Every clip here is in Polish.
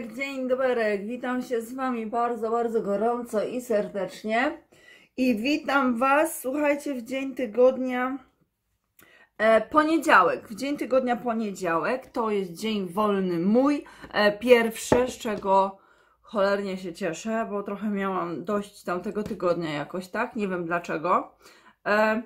dzień doberek. Witam się z Wami bardzo, bardzo gorąco i serdecznie. I witam Was, słuchajcie, w dzień tygodnia e, poniedziałek. W dzień tygodnia poniedziałek to jest dzień wolny mój, e, pierwszy, z czego cholernie się cieszę, bo trochę miałam dość tamtego tygodnia jakoś, tak? Nie wiem dlaczego. E,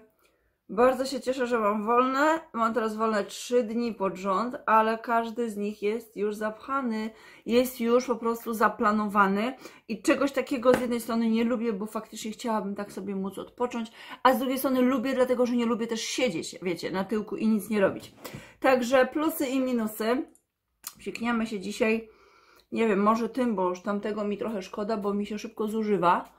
bardzo się cieszę, że mam wolne. Mam teraz wolne 3 dni pod rząd, ale każdy z nich jest już zapchany, jest już po prostu zaplanowany i czegoś takiego z jednej strony nie lubię, bo faktycznie chciałabym tak sobie móc odpocząć, a z drugiej strony lubię, dlatego że nie lubię też siedzieć, wiecie, na tyłku i nic nie robić. Także plusy i minusy. Psikniemy się dzisiaj, nie wiem, może tym, bo już tamtego mi trochę szkoda, bo mi się szybko zużywa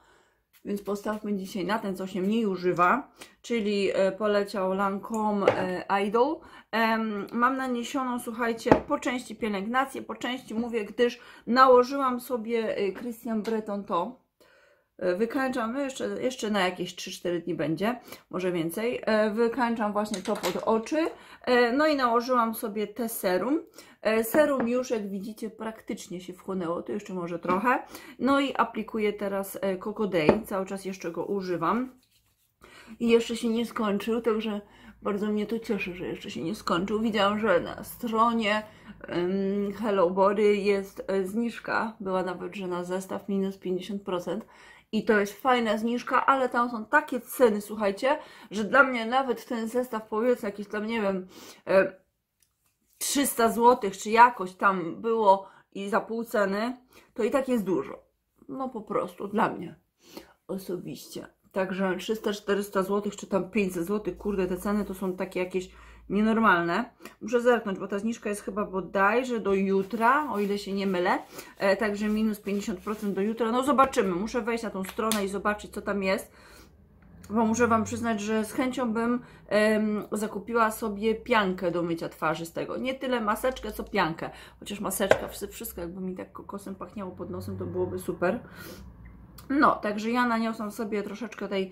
więc postawmy dzisiaj na ten, co się mniej używa, czyli e, poleciał Lancome e, Idol. Mam naniesioną, słuchajcie, po części pielęgnację, po części mówię, gdyż nałożyłam sobie e, Christian Breton to. Wykańczam, jeszcze, jeszcze na jakieś 3-4 dni będzie, może więcej. Wykańczam właśnie to pod oczy. No i nałożyłam sobie te serum. E, serum już, jak widzicie, praktycznie się wchłonęło, to jeszcze może trochę. No i aplikuję teraz e, Coco Day, cały czas jeszcze go używam. I jeszcze się nie skończył, także bardzo mnie to cieszy, że jeszcze się nie skończył. Widziałam, że na stronie Hello Body jest e, zniżka, była nawet, że na zestaw minus 50%. I to jest fajna zniżka, ale tam są takie ceny, słuchajcie, że dla mnie nawet ten zestaw, powiedzmy, jakiś tam, nie wiem, 300 zł, czy jakoś tam było i za pół ceny, to i tak jest dużo. No po prostu, dla mnie osobiście. Także 300-400 zł, czy tam 500 zł, kurde, te ceny to są takie jakieś nienormalne. Muszę zerknąć, bo ta zniżka jest chyba bodajże do jutra, o ile się nie mylę. E, także minus 50% do jutra. No zobaczymy, muszę wejść na tą stronę i zobaczyć, co tam jest bo muszę Wam przyznać, że z chęcią bym zakupiła sobie piankę do mycia twarzy z tego. Nie tyle maseczkę, co piankę. Chociaż maseczka, wszystko jakby mi tak kokosem pachniało pod nosem, to byłoby super. No, także ja naniosłam sobie troszeczkę tej,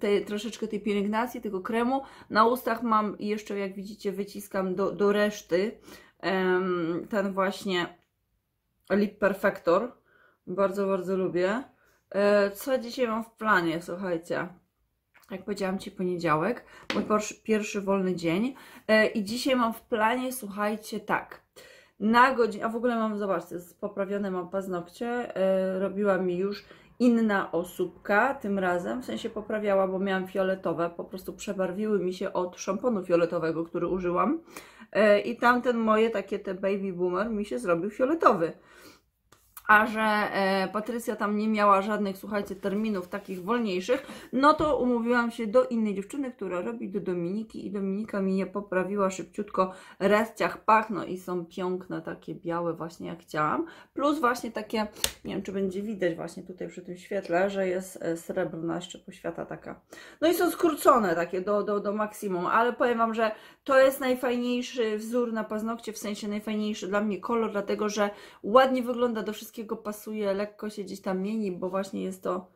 tej, troszeczkę tej pielęgnacji, tego kremu. Na ustach mam jeszcze, jak widzicie, wyciskam do, do reszty ten właśnie Lip Perfector. Bardzo, bardzo lubię. E, co dzisiaj mam w planie, słuchajcie? Jak powiedziałam Ci, poniedziałek, mój pierwszy wolny dzień. E, I dzisiaj mam w planie, słuchajcie, tak. Na godzinę, a w ogóle mam, zobaczcie, poprawione mam paznokcie. E, robiła mi już inna osóbka tym razem, w sensie poprawiała, bo miałam fioletowe, po prostu przebarwiły mi się od szamponu fioletowego, który użyłam. I tamten moje takie te baby boomer mi się zrobił fioletowy a że e, Patrycja tam nie miała żadnych, słuchajcie, terminów takich wolniejszych, no to umówiłam się do innej dziewczyny, która robi do Dominiki i Dominika mi je poprawiła szybciutko resciach pach, no i są piękne, takie białe właśnie jak chciałam, plus właśnie takie, nie wiem czy będzie widać właśnie tutaj przy tym świetle, że jest e, srebrna jeszcze poświata taka. No i są skrócone takie do, do, do maksimum, ale powiem Wam, że to jest najfajniejszy wzór na paznokcie, w sensie najfajniejszy dla mnie kolor, dlatego że ładnie wygląda do wszystkiego wszystkiego pasuje, lekko się gdzieś tam mieni, bo właśnie jest to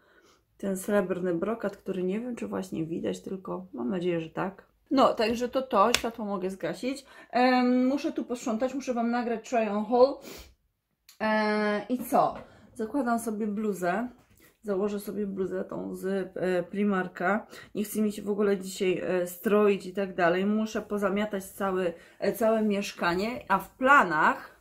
ten srebrny brokat, który nie wiem, czy właśnie widać, tylko mam nadzieję, że tak. No, także to to, światło mogę zgasić. Um, muszę tu posprzątać, muszę Wam nagrać try on haul. E, I co? Zakładam sobie bluzę. Założę sobie bluzę tą z e, Primarka. Nie chcę mi się w ogóle dzisiaj e, stroić i tak dalej. Muszę pozamiatać cały, e, całe mieszkanie, a w planach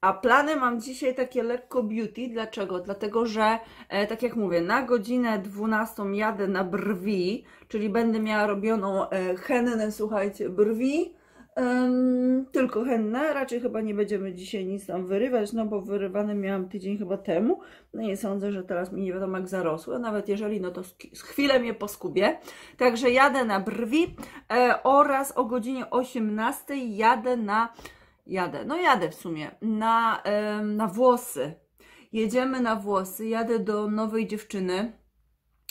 a plany mam dzisiaj takie lekko beauty. Dlaczego? Dlatego, że e, tak jak mówię, na godzinę 12 jadę na brwi, czyli będę miała robioną e, hennę, słuchajcie, brwi. Um, tylko henne, raczej chyba nie będziemy dzisiaj nic tam wyrywać, no bo wyrywane miałam tydzień chyba temu, no i sądzę, że teraz mi nie wiadomo jak zarosły, nawet jeżeli, no to z chwilę mnie poskubie. Także jadę na brwi e, oraz o godzinie 18 jadę na jadę, no jadę w sumie, na, na włosy. Jedziemy na włosy, jadę do nowej dziewczyny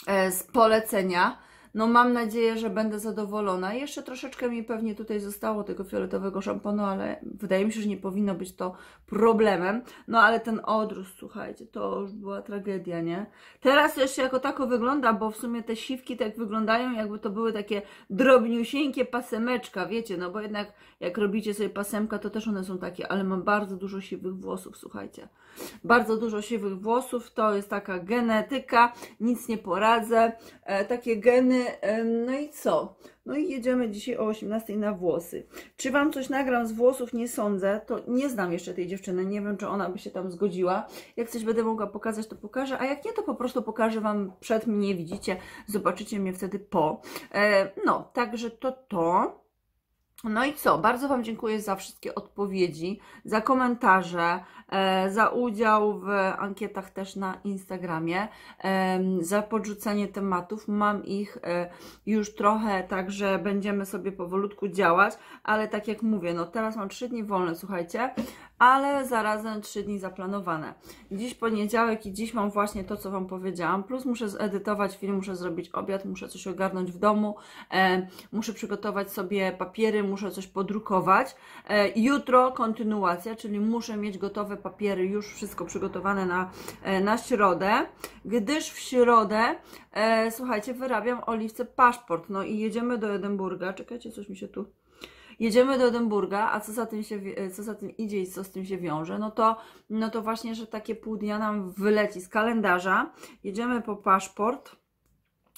e, z polecenia. No mam nadzieję, że będę zadowolona. Jeszcze troszeczkę mi pewnie tutaj zostało tego fioletowego szamponu, ale wydaje mi się, że nie powinno być to problemem. No ale ten odrost, słuchajcie, to już była tragedia, nie? Teraz jeszcze jako tako wygląda, bo w sumie te siwki tak wyglądają, jakby to były takie drobniusieńkie pasemeczka, wiecie, no bo jednak jak robicie sobie pasemka, to też one są takie, ale mam bardzo dużo siwych włosów, słuchajcie. Bardzo dużo siwych włosów, to jest taka genetyka, nic nie poradzę. E, takie geny, no i co? No i jedziemy dzisiaj o 18 na włosy. Czy Wam coś nagram z włosów? Nie sądzę. To nie znam jeszcze tej dziewczyny. Nie wiem, czy ona by się tam zgodziła. Jak coś będę mogła pokazać, to pokażę. A jak nie, to po prostu pokażę Wam przed mnie. Widzicie, zobaczycie mnie wtedy po. E, no, także to to. No i co? Bardzo Wam dziękuję za wszystkie odpowiedzi, za komentarze, e, za udział w ankietach też na Instagramie, e, za podrzucenie tematów. Mam ich e, już trochę, także będziemy sobie powolutku działać, ale tak jak mówię, no teraz mam trzy dni wolne, słuchajcie, ale zarazem trzy dni zaplanowane. Dziś poniedziałek i dziś mam właśnie to, co Wam powiedziałam, plus muszę zedytować film, muszę zrobić obiad, muszę coś ogarnąć w domu, e, muszę przygotować sobie papiery, muszę coś podrukować. E, jutro kontynuacja, czyli muszę mieć gotowe papiery, już wszystko przygotowane na, e, na środę, gdyż w środę, e, słuchajcie, wyrabiam Oliwce paszport, no i jedziemy do Edynburga, czekajcie, coś mi się tu jedziemy do Edynburga, a co za tym, się, co za tym idzie i co z tym się wiąże, no to, no to właśnie, że takie pół dnia nam wyleci z kalendarza, jedziemy po paszport,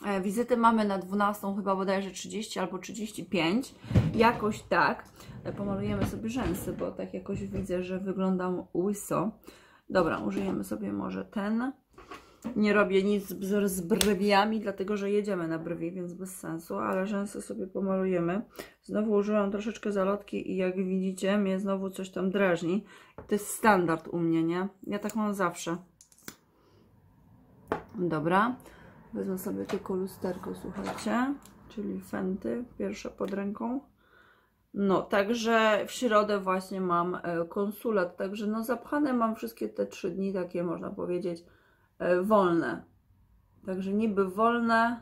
e, Wizyty mamy na 12, chyba bodajże 30 albo 35, jakoś tak. E, pomalujemy sobie rzęsy, bo tak jakoś widzę, że wyglądam łyso. Dobra, użyjemy sobie może ten. Nie robię nic z, z brwiami, dlatego że jedziemy na brwi, więc bez sensu, ale rzęsy sobie pomalujemy. Znowu użyłam troszeczkę zalotki i jak widzicie, mnie znowu coś tam drażni. To jest standard u mnie, nie? Ja tak mam zawsze. Dobra, wezmę sobie tylko lusterko, słuchajcie, czyli Fenty, pierwsze pod ręką. No, także w środę właśnie mam e, konsulat, także no zapchane mam wszystkie te trzy dni, takie można powiedzieć, wolne. Także niby wolne,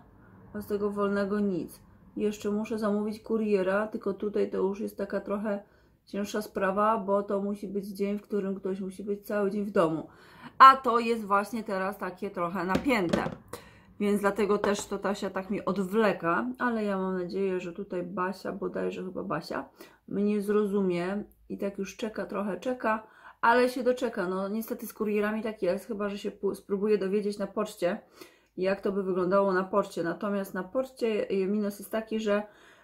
a z tego wolnego nic. Jeszcze muszę zamówić kuriera, tylko tutaj to już jest taka trochę cięższa sprawa, bo to musi być dzień, w którym ktoś musi być cały dzień w domu. A to jest właśnie teraz takie trochę napięte. Więc dlatego też to Tasia tak mi odwleka, ale ja mam nadzieję, że tutaj Basia, bodajże chyba Basia, mnie zrozumie i tak już czeka, trochę czeka, ale się doczeka. No niestety z kurierami tak jest, chyba że się spróbuję dowiedzieć na poczcie, jak to by wyglądało na poczcie. Natomiast na poczcie minus jest taki, że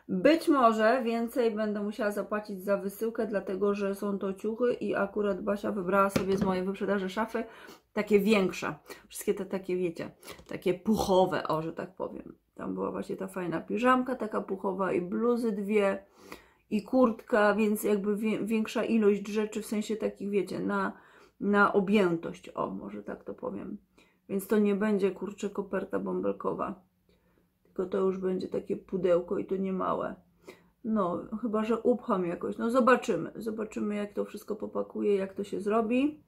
być może więcej będę musiała zapłacić za wysyłkę, dlatego że są to ciuchy i akurat Basia wybrała sobie z mojej wyprzedaży szafy takie większe. Wszystkie te takie, wiecie, takie puchowe, o, że tak powiem. Tam była właśnie ta fajna piżamka, taka puchowa i bluzy dwie i kurtka, więc jakby większa ilość rzeczy, w sensie takich, wiecie, na, na objętość, o, może tak to powiem. Więc to nie będzie, kurczę, koperta bąbelkowa, tylko to już będzie takie pudełko i to nie małe. No, chyba, że upcham jakoś. No, zobaczymy. Zobaczymy, jak to wszystko popakuje, jak to się zrobi.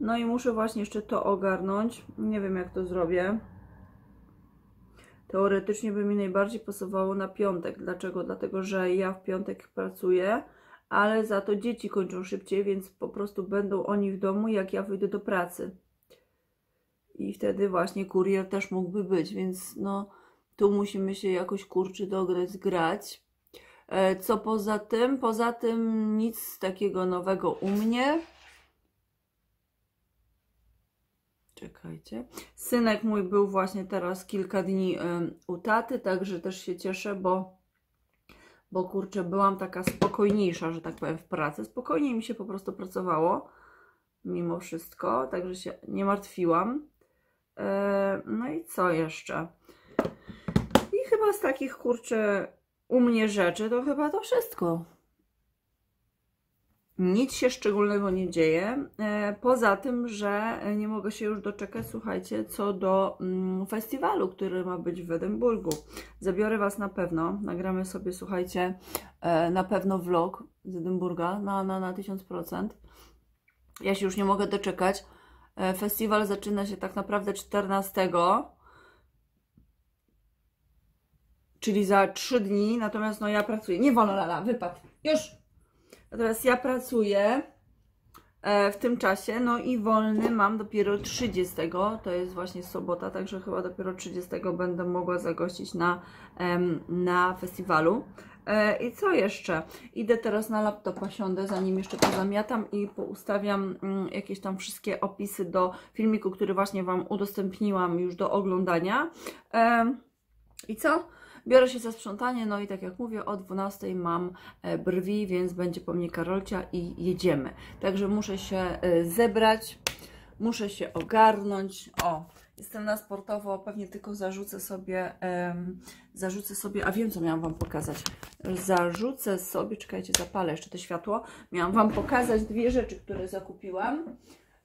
No i muszę właśnie jeszcze to ogarnąć. Nie wiem, jak to zrobię. Teoretycznie by mi najbardziej pasowało na piątek. Dlaczego? Dlatego, że ja w piątek pracuję, ale za to dzieci kończą szybciej, więc po prostu będą oni w domu, jak ja wyjdę do pracy. I wtedy właśnie kurier też mógłby być, więc no tu musimy się jakoś kurczy dograć, zgrać. E, co poza tym? Poza tym nic takiego nowego u mnie. Czekajcie. Synek mój był właśnie teraz kilka dni u taty, także też się cieszę, bo, bo kurczę, byłam taka spokojniejsza, że tak powiem, w pracy. Spokojniej mi się po prostu pracowało, mimo wszystko, także się nie martwiłam. E, no i co jeszcze? I chyba z takich kurczę u mnie rzeczy to chyba to wszystko. Nic się szczególnego nie dzieje. E, poza tym, że nie mogę się już doczekać, słuchajcie, co do mm, festiwalu, który ma być w Edynburgu. Zabiorę Was na pewno. Nagramy sobie, słuchajcie, e, na pewno vlog z Edynburga na, na, na 1000%. Ja się już nie mogę doczekać. E, festiwal zaczyna się tak naprawdę 14 czyli za 3 dni, natomiast no ja pracuję, nie wolno lala, wypad, już! Natomiast ja pracuję e, w tym czasie, no i wolny mam dopiero 30, to jest właśnie sobota, także chyba dopiero 30 będę mogła zagościć na, na festiwalu. E, I co jeszcze? Idę teraz na laptopa, siądę, zanim jeszcze pozamiatam i poustawiam mm, jakieś tam wszystkie opisy do filmiku, który właśnie Wam udostępniłam już do oglądania. Em, I co? Biorę się za sprzątanie, no i tak jak mówię, o 12 mam e, brwi, więc będzie po mnie Karolcia i jedziemy. Także muszę się e, zebrać, muszę się ogarnąć. O, jestem na sportowo, pewnie tylko zarzucę sobie, em, zarzucę sobie, a wiem co miałam Wam pokazać. Zarzucę sobie, czekajcie, zapalę jeszcze to światło. Miałam Wam pokazać dwie rzeczy, które zakupiłam.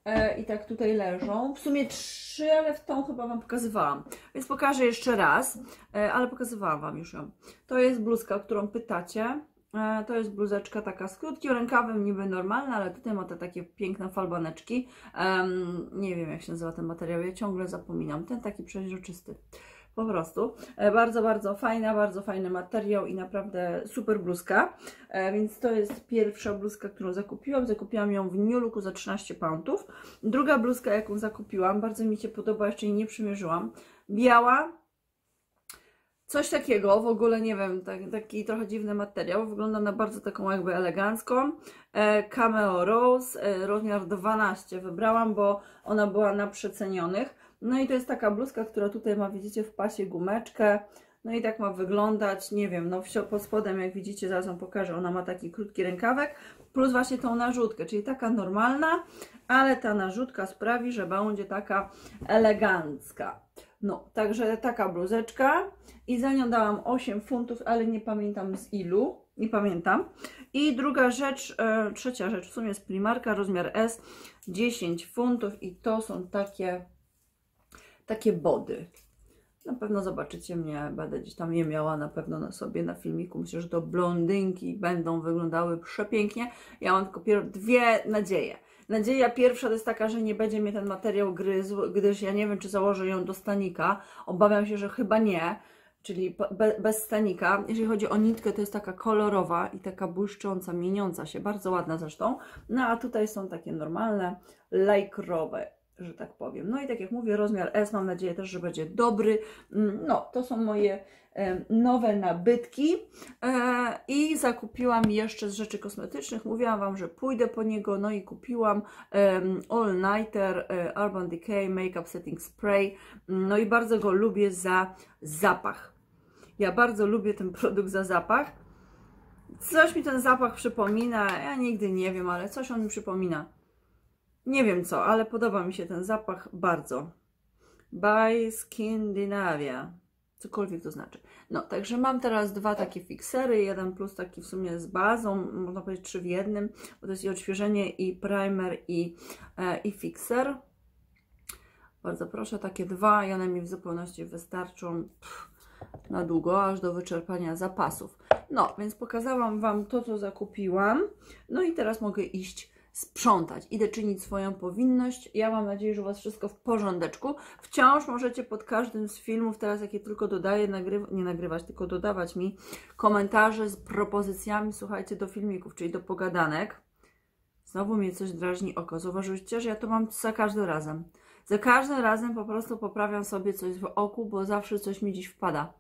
E, I tak tutaj leżą. W sumie trzy, ale w tą chyba Wam pokazywałam. Więc pokażę jeszcze raz, e, ale pokazywałam Wam już ją. To jest bluzka, o którą pytacie. E, To jest bluzeczka taka z krótkim rękawem, niby normalna, ale tutaj ma te takie piękne falbaneczki. Nie wiem jak się nazywa ten materiał, ja ciągle zapominam. Ten taki przeźroczysty. Po prostu. E, Bardzo, bardzo fajna, bardzo fajny materiał i naprawdę super bluzka. E, Więc to jest pierwsza bluzka, którą zakupiłam. Zakupiłam ją w New Looku za 13 poundów. Druga bluzka, jaką zakupiłam, bardzo mi się podoba, jeszcze jej nie przymierzyłam. Biała, Coś takiego, w ogóle nie wiem, tak, taki trochę dziwny materiał. Wygląda na bardzo taką jakby elegancką. E, Cameo Rose, rozmiar 12 wybrałam, bo ona była na przecenionych. No i to jest taka bluzka, która tutaj ma, widzicie, w pasie gumeczkę. No i tak ma wyglądać, nie wiem, no pod spodem, jak widzicie, zaraz Wam pokażę, ona ma taki krótki rękawek, plus właśnie tą narzutkę, czyli taka normalna, ale ta narzutka sprawi, że będzie taka elegancka. No, także taka bluzeczka i za nią dałam 8 funtów, ale nie pamiętam z ilu, nie pamiętam. I druga rzecz, e, trzecia rzecz, w sumie z Primarka, rozmiar S, 10 funtów i to są takie, takie body. Na pewno zobaczycie mnie, będę gdzieś tam je miała na pewno na sobie na filmiku. Myślę, że to blondynki będą wyglądały przepięknie. Ja mam tylko dwie nadzieje. Nadzieja pierwsza to jest taka, że nie będzie mnie ten materiał gryzł, gdyż ja nie wiem, czy założę ją do stanika. Obawiam się, że chyba nie, czyli be, bez stanika. Jeżeli chodzi o nitkę, to jest taka kolorowa i taka błyszcząca, mieniąca się, bardzo ładna zresztą. No a tutaj są takie normalne, lajkrowe, że tak powiem. No i tak jak mówię, rozmiar S, mam nadzieję też, że będzie dobry. Mm, No, to są moje em, nowe nabytki. E, I zakupiłam jeszcze z rzeczy kosmetycznych. Mówiłam Wam, że pójdę po niego, no i kupiłam All Nighter e, Urban Decay Makeup Setting Spray. No i bardzo go lubię za zapach. Ja bardzo lubię ten produkt za zapach. Coś mi ten zapach przypomina, ja nigdy nie wiem, ale coś on mi przypomina. Nie wiem co, ale podoba mi się ten zapach bardzo. By Skandinavia. Cokolwiek to znaczy. No, także mam teraz dwa takie fiksery, jeden plus taki w sumie z bazą, można powiedzieć trzy w jednym, bo to jest i odświeżenie, i primer, i, e, i fikser. Bardzo proszę, takie dwa i one mi w zupełności wystarczą pff, na długo, aż do wyczerpania zapasów. No, więc pokazałam Wam to, co zakupiłam. No i teraz mogę iść sprzątać. Idę czynić swoją powinność. Ja mam nadzieję, że u Was wszystko w porządeczku. Wciąż możecie pod każdym z filmów, teraz jakie tylko dodaję, nagryw nie nagrywać, tylko dodawać mi komentarze z propozycjami, słuchajcie, do filmików, czyli do pogadanek. Znowu mnie coś drażni oko. Zauważyliście, że ja to mam za każdym razem. Za każdym razem po prostu poprawiam sobie coś w oku, bo zawsze coś mi dziś wpada.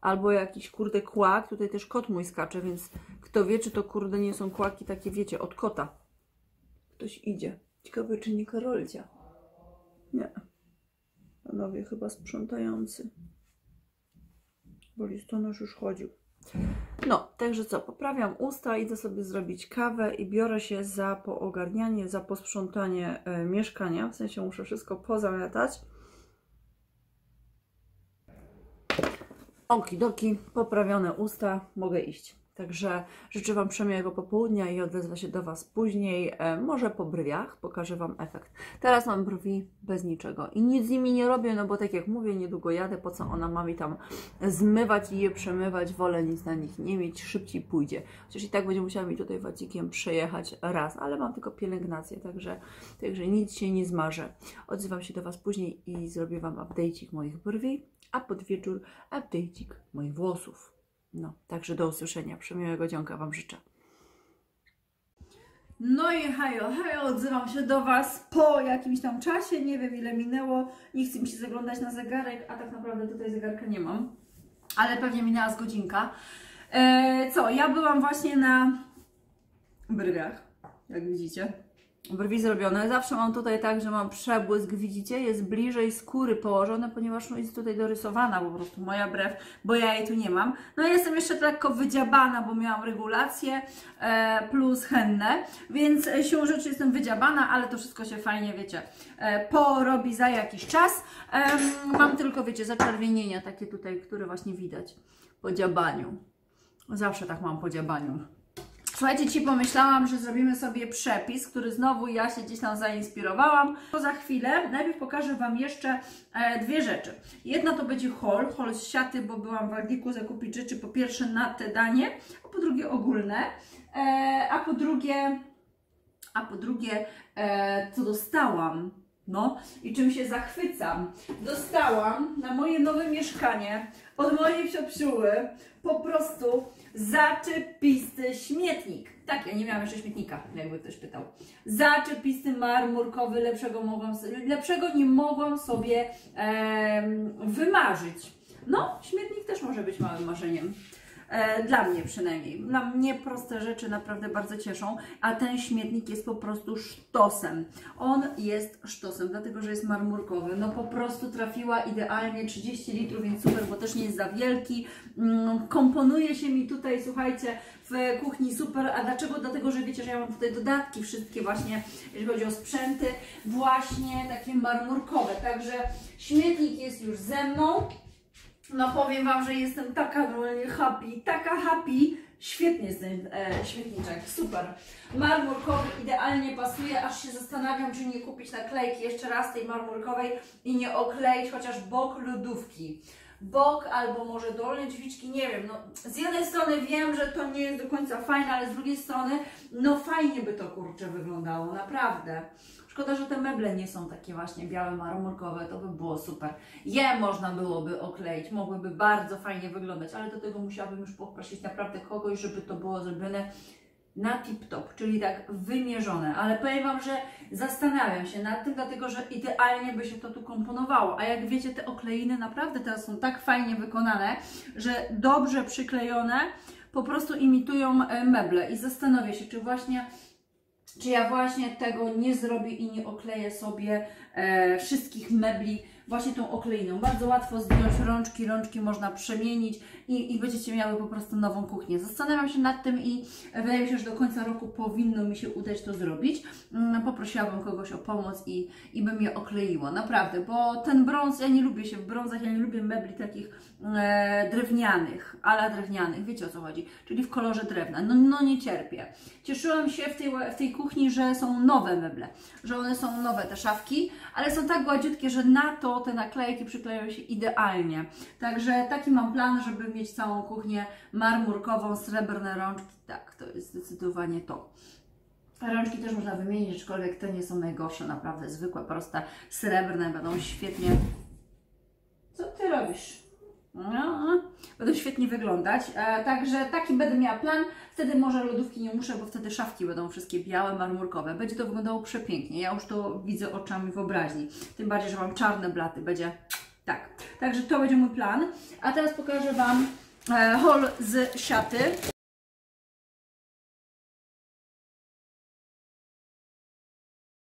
Albo jakiś kurde kłak, tutaj też kot mój skacze, więc kto wie, czy to kurde nie są kłaki takie, wiecie, od kota. Ktoś idzie. Ciekawe, czy nie Karolcia. Nie. Panowie chyba sprzątający. Bo listonosz już chodził. No, także co, poprawiam usta, idę sobie zrobić kawę i biorę się za poogarnianie, za posprzątanie e, mieszkania. W sensie muszę wszystko pozamiatać. Okidoki, poprawione usta, mogę iść. Także życzę Wam przemiłego popołudnia i odezwę się do Was później, e, może po brwiach, pokażę Wam efekt. Teraz mam brwi bez niczego i nic z nimi nie robię, no bo tak jak mówię, niedługo jadę, po co ona ma mi tam zmywać i je przemywać, wolę nic na nich nie mieć, szybciej pójdzie. Chociaż i tak będzie musiała mi tutaj wacikiem przejechać raz, ale mam tylko pielęgnację, także, także nic się nie zmarzę. Odzywam się do Was później i zrobię Wam update'ik moich brwi, a pod wieczór update'ik moich włosów. No, także do usłyszenia. Przemiłego dzionka Wam życzę. No i hajo, hajo, odzywam się do Was po jakimś tam czasie, nie wiem ile minęło, nie chcę mi się zaglądać na zegarek, a tak naprawdę tutaj zegarka nie mam, ale pewnie minęła z godzinka. E, co, ja byłam właśnie na brwiach, jak widzicie. Brwi zrobione. Zawsze mam tutaj tak, że mam przebłysk, widzicie? Jest bliżej skóry położone, ponieważ no jest tutaj dorysowana po prostu moja brew, bo ja jej tu nie mam. No i jestem jeszcze lekko wydziabana, bo miałam regulację e, plus hennę, więc e, siłą rzeczy jestem wydziabana, ale to wszystko się fajnie, wiecie, e, porobi za jakiś czas. Em, mam tylko, wiecie, zaczerwienienia takie tutaj, które właśnie widać po dziabaniu. Zawsze tak mam po dziabaniu. Słuchajcie, ci pomyślałam, że zrobimy sobie przepis, który znowu ja się gdzieś tam zainspirowałam. To za chwilę. Najpierw pokażę Wam jeszcze e, dwie rzeczy. Jedna to będzie haul, haul z siaty, bo byłam w Aldiku zakupić rzeczy po pierwsze na te danie, a po drugie ogólne, e, a po drugie, a po drugie e, co dostałam. No i czym się zachwycam. Dostałam na moje nowe mieszkanie od mojej siopsiuły po prostu zaczepisty śmietnik. Tak, ja nie miałam jeszcze śmietnika, jakby ktoś pytał. Zaczepisty marmurkowy, lepszego, mogłam, lepszego nie mogłam sobie em, wymarzyć. No, śmietnik też może być małym marzeniem. E, Dla mnie przynajmniej. Dla mnie proste rzeczy naprawdę bardzo cieszą, a ten śmietnik jest po prostu sztosem. On jest sztosem, dlatego że jest marmurkowy. No po prostu trafiła idealnie 30 litrów, więc super, bo też nie jest za wielki. Mm, Komponuje się mi tutaj, słuchajcie, w kuchni super. A dlaczego? Dlatego, że wiecie, że ja mam tutaj dodatki wszystkie właśnie, jeżeli chodzi o sprzęty, właśnie takie marmurkowe. Także śmietnik jest już ze mną. No powiem Wam, że jestem taka normalnie happy, taka happy. Świetnie jest ten e, świetniczek, super. Marmurkowy idealnie pasuje, aż się zastanawiam, czy nie kupić naklejki jeszcze raz tej marmurkowej i nie okleić chociaż bok lodówki. Bok albo może dolne drzwiczki, nie wiem. No, z jednej strony wiem, że to nie jest do końca fajne, ale z drugiej strony, no fajnie by to kurczę wyglądało, naprawdę. Szkoda, że te meble nie są takie właśnie białe, marmurkowe, to by było super. Je można byłoby okleić, mogłyby bardzo fajnie wyglądać, ale do tego musiałabym już poprosić naprawdę kogoś, żeby to było zrobione na tip-top, czyli tak wymierzone. Ale powiem Wam, że zastanawiam się nad tym, dlatego że idealnie by się to tu komponowało. A jak wiecie, te okleiny naprawdę teraz są tak fajnie wykonane, że dobrze przyklejone po prostu imitują e, meble. I zastanowię się, czy właśnie czy ja właśnie tego nie zrobię i nie okleję sobie e, wszystkich mebli właśnie tą okleiną. Bardzo łatwo zdjąć rączki, rączki można przemienić i, i będziecie miały po prostu nową kuchnię. Zastanawiam się nad tym i wydaje mi się, że do końca roku powinno mi się udać to zrobić. Mm, Poprosiłabym kogoś o pomoc i, i bym je okleiło, naprawdę, bo ten brąz, ja nie lubię się w brązach, ja nie lubię mebli takich e, drewnianych, ala drewnianych, wiecie o co chodzi, czyli w kolorze drewna, no, no nie cierpię. Cieszyłam się w tej, w tej kuchni, że są nowe meble, że one są nowe, te szafki, ale są tak gładziutkie, że na to te naklejki przyklejają się idealnie. Także taki mam plan, żeby mieć całą kuchnię marmurkową, srebrne rączki, tak, to jest zdecydowanie to. Rączki też można wymienić, aczkolwiek te nie są najgorsze, naprawdę zwykłe, proste, srebrne, będą świetnie. Co ty robisz? No, będą świetnie wyglądać. E, także taki będę miała plan. Wtedy może lodówki nie muszę, bo wtedy szafki będą wszystkie białe, marmurkowe. Będzie to wyglądało przepięknie. Ja już to widzę oczami wyobraźni. Tym bardziej, że mam czarne blaty. Będzie tak. Także to będzie mój plan. A teraz pokażę Wam e, haul z siaty.